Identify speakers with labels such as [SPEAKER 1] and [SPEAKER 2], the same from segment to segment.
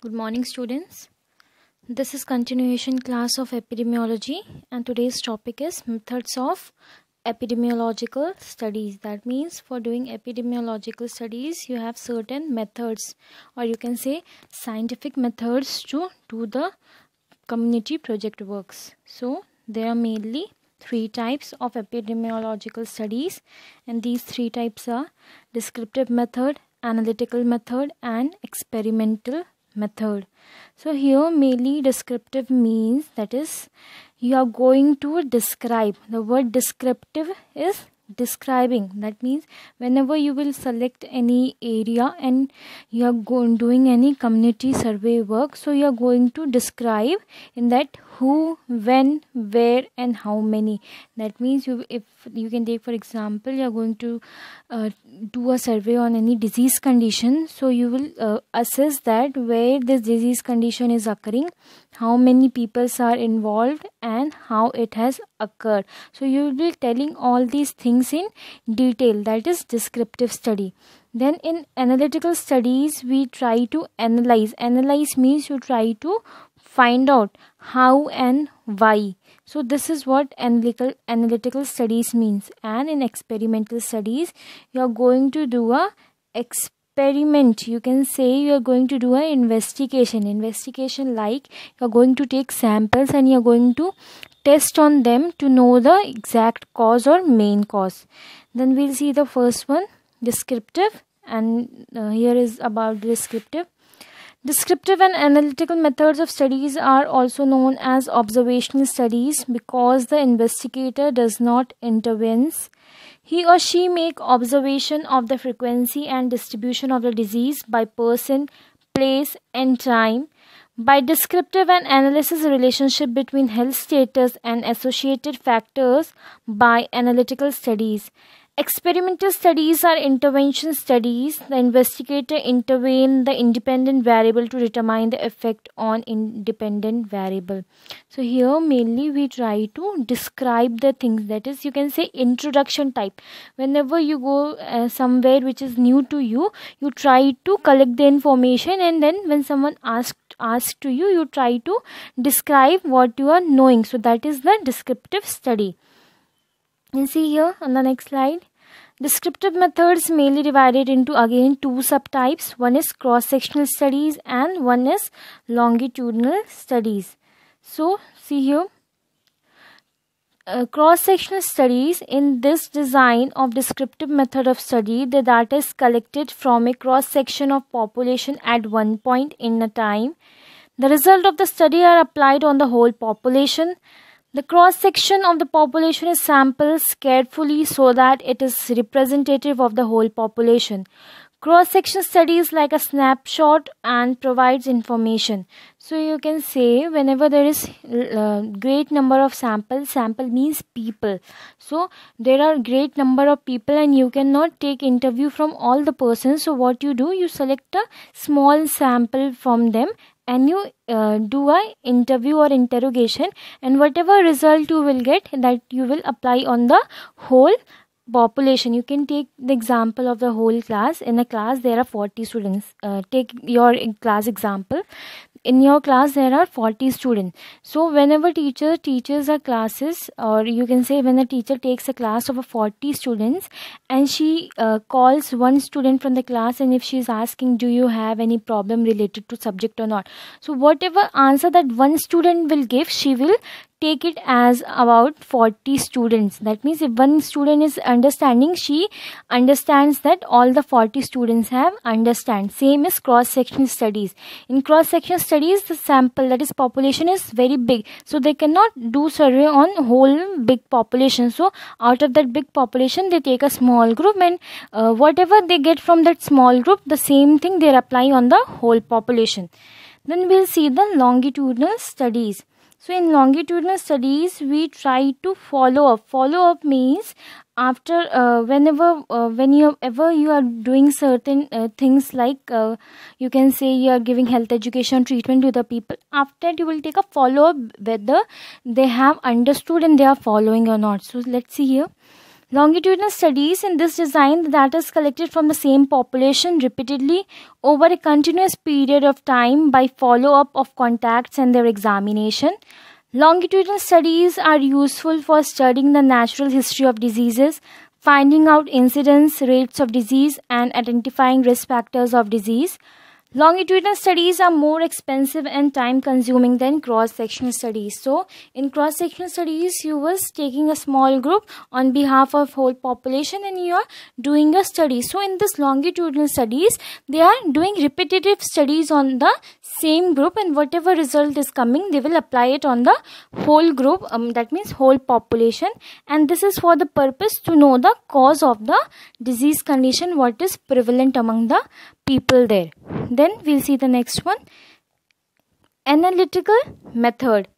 [SPEAKER 1] Good morning, students. This is continuation class of epidemiology, and today's topic is methods of epidemiological studies. That means for doing epidemiological studies, you have certain methods, or you can say scientific methods to do the community project works. So there are mainly three types of epidemiological studies, and these three types are descriptive method, analytical method, and experimental method. So here mainly descriptive means that is you are going to describe. The word descriptive is describing. That means whenever you will select any area and you are going doing any community survey work so you are going to describe in that who when where and how many. That means you if you can take for example you are going to uh, do a survey on any disease condition so you will uh, assess that where this disease condition is occurring how many people are involved and how it has occurred. So you will be telling all these things in detail. That is descriptive study. Then in analytical studies we try to analyze. Analyze means you try to find out how and why. So this is what analytical analytical studies means. And in experimental studies you are going to do a experiment. You can say you are going to do an investigation. Investigation like you are going to take samples and you are going to test on them to know the exact cause or main cause. Then we'll see the first one descriptive. And uh, here is about descriptive Descriptive and analytical methods of studies are also known as observational studies because the investigator does not intervene. He or she make observation of the frequency and distribution of the disease by person, place and time. By descriptive and analysis relationship between health status and associated factors by analytical studies. Experimental studies are intervention studies. The investigator intervene the independent variable to determine the effect on independent variable. So here mainly we try to describe the things that is you can say introduction type. Whenever you go uh, somewhere which is new to you, you try to collect the information and then when someone asked asks to you, you try to describe what you are knowing. So that is the descriptive study. You see here on the next slide. Descriptive methods mainly divided into again two subtypes. One is cross-sectional studies and one is longitudinal studies. So see here. Uh, cross-sectional studies in this design of descriptive method of study the data is collected from a cross section of population at one point in a time the result of the study are applied on the whole population the cross section of the population is sampled carefully so that it is representative of the whole population. Cross section studies like a snapshot and provides information. So you can say whenever there is uh, great number of samples, sample means people. So there are great number of people and you cannot take interview from all the persons. So what you do, you select a small sample from them and you uh, do a interview or interrogation and whatever result you will get that you will apply on the whole population. You can take the example of the whole class. In a class there are 40 students. Uh, take your class example in your class there are 40 students. So whenever teacher teaches a classes or you can say when a teacher takes a class of a 40 students and she uh, calls one student from the class and if she is asking do you have any problem related to subject or not? So whatever answer that one student will give she will take it as about 40 students. That means if one student is understanding she understands that all the 40 students have understand. Same as cross section studies. In cross section studies the sample that is population is very big. So they cannot do survey on whole big population. So out of that big population they take a small group and uh, whatever they get from that small group the same thing they apply on the whole population. Then we'll see the longitudinal studies so in longitudinal studies, we try to follow up. Follow up means after uh, whenever uh, when you ever you are doing certain uh, things like uh, you can say you are giving health education treatment to the people. After that, you will take a follow up whether they have understood and they are following or not. So let's see here Longitudinal studies in this design, the data is collected from the same population repeatedly over a continuous period of time by follow-up of contacts and their examination. Longitudinal studies are useful for studying the natural history of diseases, finding out incidence rates of disease and identifying risk factors of disease. Longitudinal studies are more expensive and time consuming than cross sectional studies. So, in cross sectional studies, you was taking a small group on behalf of whole population and you are doing a study. So, in this longitudinal studies, they are doing repetitive studies on the same group and whatever result is coming, they will apply it on the whole group. Um, that means whole population. And this is for the purpose to know the cause of the disease condition, what is prevalent among the people there. Then we'll see the next one. Analytical method.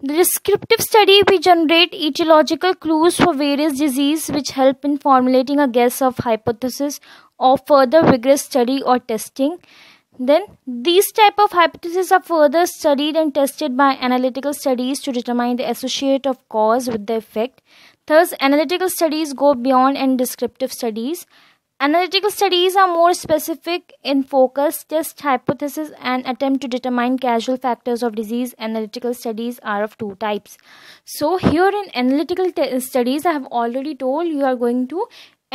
[SPEAKER 1] The descriptive study we generate etiological clues for various diseases which help in formulating a guess of hypothesis or further rigorous study or testing. Then these type of hypotheses are further studied and tested by analytical studies to determine the associate of cause with the effect. Thus, analytical studies go beyond and descriptive studies. Analytical studies are more specific in focus, test hypothesis, and attempt to determine causal factors of disease. Analytical studies are of two types. So, here in analytical studies, I have already told you are going to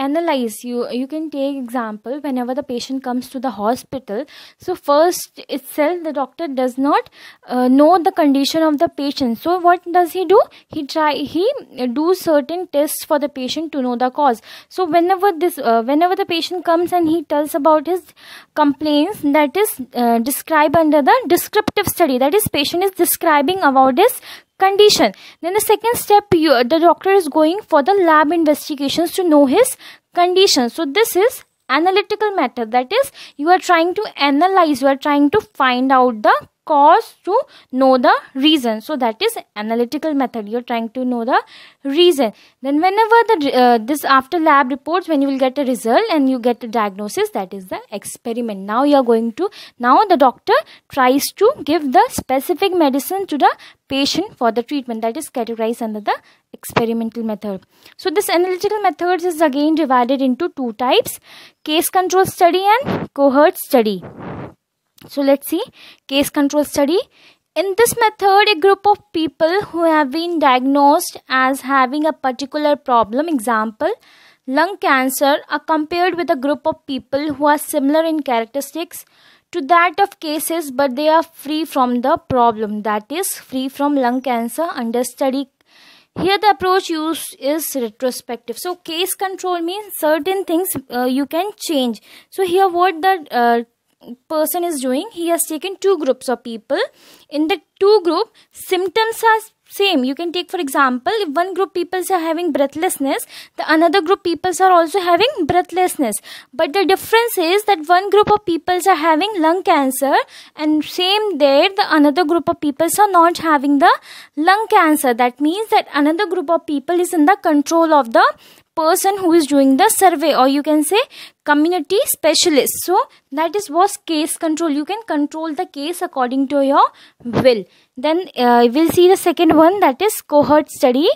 [SPEAKER 1] analyze. You you can take example whenever the patient comes to the hospital so first itself the doctor does not uh, know the condition of the patient. So what does he do? He try he do certain tests for the patient to know the cause. So whenever this uh, whenever the patient comes and he tells about his complaints that is uh, described under the descriptive study. That is patient is describing about his condition. Then the second step you, the doctor is going for the lab investigations to know his condition. So this is analytical method that is you are trying to analyze you are trying to find out the cause to know the reason. So that is analytical method. You're trying to know the reason. Then whenever the uh, this after lab reports when you will get a result and you get a diagnosis that is the experiment. Now you are going to now the doctor tries to give the specific medicine to the patient for the treatment. That is categorized under the experimental method. So this analytical methods is again divided into two types case control study and cohort study so let's see. Case control study. In this method, a group of people who have been diagnosed as having a particular problem, example, lung cancer, are compared with a group of people who are similar in characteristics to that of cases but they are free from the problem. That is free from lung cancer under study. Here the approach used is retrospective. So case control means certain things uh, you can change. So here what the uh, person is doing he has taken two groups of people. In the two group symptoms are same. You can take for example if one group people are having breathlessness the another group people are also having breathlessness. But the difference is that one group of people are having lung cancer and same there the another group of people are not having the lung cancer. That means that another group of people is in the control of the person who is doing the survey or you can say community specialist. So that is was case control you can control the case according to your will. Then uh, we'll see the second one that is cohort study.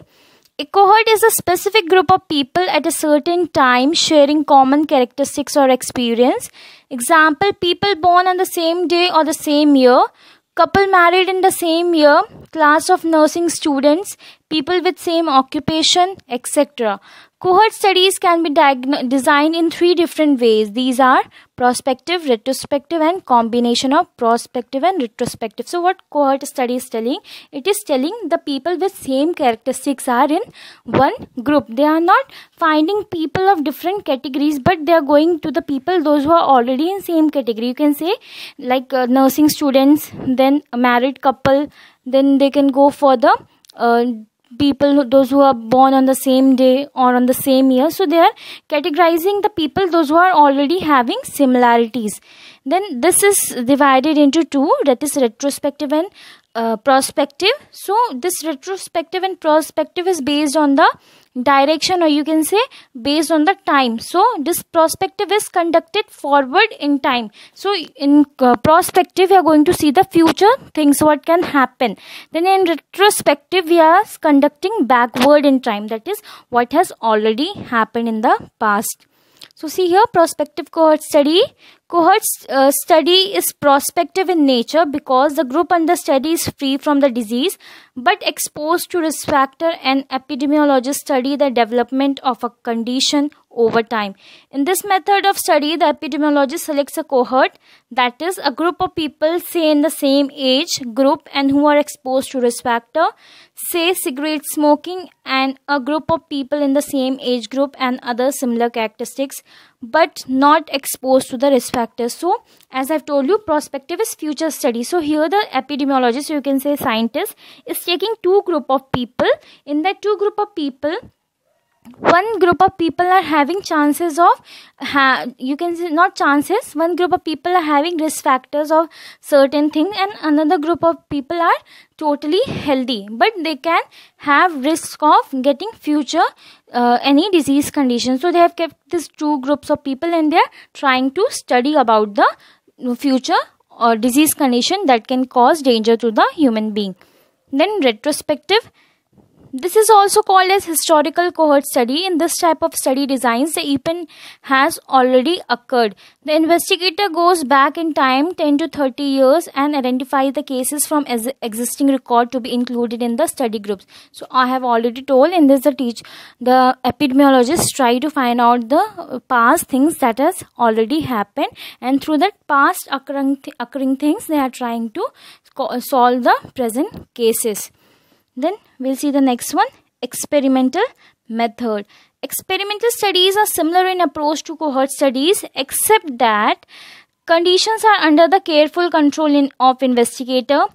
[SPEAKER 1] A cohort is a specific group of people at a certain time sharing common characteristics or experience. Example people born on the same day or the same year couple married in the same year class of nursing students people with same occupation etc Cohort studies can be designed in three different ways. These are prospective, retrospective and combination of prospective and retrospective. So what cohort study is telling? It is telling the people with same characteristics are in one group. They are not finding people of different categories but they are going to the people those who are already in same category. You can say like uh, nursing students, then a married couple, then they can go for the uh, people those who are born on the same day or on the same year. So they are categorizing the people those who are already having similarities. Then this is divided into two that is retrospective and uh, prospective. So this retrospective and prospective is based on the direction or you can say based on the time. So this prospective is conducted forward in time. So in uh, prospective we are going to see the future things what can happen. Then in retrospective we are conducting backward in time. That is what has already happened in the past. So see here prospective cohort study Cohort uh, study is prospective in nature because the group under study is free from the disease but exposed to risk factor and epidemiologists study the development of a condition over time. In this method of study, the epidemiologist selects a cohort that is a group of people say in the same age group and who are exposed to risk factor, say cigarette smoking and a group of people in the same age group and other similar characteristics but not exposed to the risk factors. So, as I've told you, prospective is future study. So, here the epidemiologist, you can say scientist, is taking two group of people. In that two group of people, one group of people are having chances of ha- you can say not chances one group of people are having risk factors of certain things and another group of people are totally healthy. But they can have risk of getting future uh, any disease condition. So they have kept these two groups of people and they are trying to study about the future or disease condition that can cause danger to the human being. Then retrospective this is also called as historical cohort study. In this type of study designs, the event has already occurred. The investigator goes back in time 10 to 30 years and identify the cases from existing record to be included in the study groups. So I have already told in this the teach the epidemiologists try to find out the past things that has already happened and through that past occurring, th occurring things they are trying to solve the present cases. Then we'll see the next one experimental method. Experimental studies are similar in approach to cohort studies except that conditions are under the careful control in, of investigator.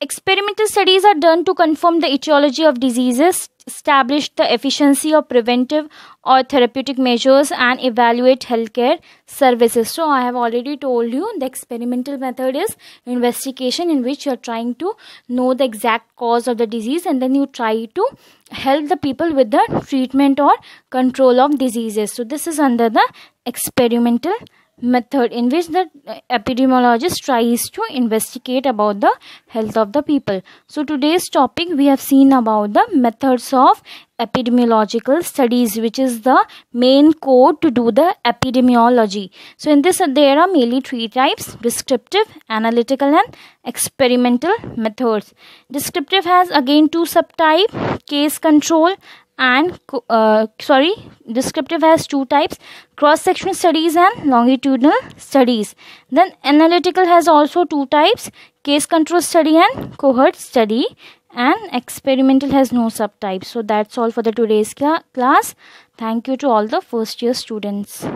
[SPEAKER 1] Experimental studies are done to confirm the etiology of diseases, establish the efficiency of preventive or therapeutic measures and evaluate healthcare services. So I have already told you the experimental method is investigation in which you are trying to know the exact cause of the disease and then you try to help the people with the treatment or control of diseases. So this is under the experimental method in which the epidemiologist tries to investigate about the health of the people. So today's topic we have seen about the methods of epidemiological studies which is the main code to do the epidemiology. So in this there are mainly three types descriptive analytical and experimental methods. Descriptive has again two subtype case control and uh, sorry descriptive has two types cross sectional studies and longitudinal studies. Then analytical has also two types case control study and cohort study and experimental has no subtypes so that's all for the today's cl class. Thank you to all the first year students